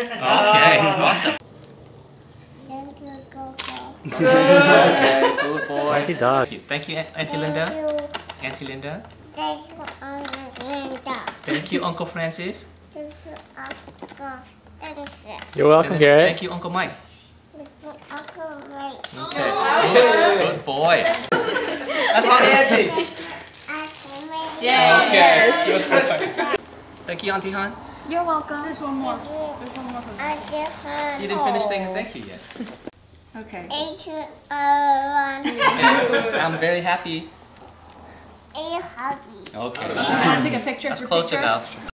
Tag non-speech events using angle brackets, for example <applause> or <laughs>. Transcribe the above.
Okay, oh. awesome. Thank you, Coco. Okay, good boy. He does. Thank you, Thank you, Auntie Linda. Thank you. Auntie Linda. Thank you, Uncle Linda. Thank you, Uncle Francis. Thank you, Uncle Francis. You're welcome, And then Garrett. Thank you, Uncle Mike. Thank you, Uncle Mike. Okay. Good, good boy. That's all, Auntie. Uncle Mike. Okay. Good boy. Thank you, Auntie Han. You're welcome. There's one more. Thank There's one more. Uncle You didn't finish saying thank you yet. Okay. Thank you, everyone. <laughs> I'm very happy. Are you happy? Okay. Want to take a picture That's for close picture? enough.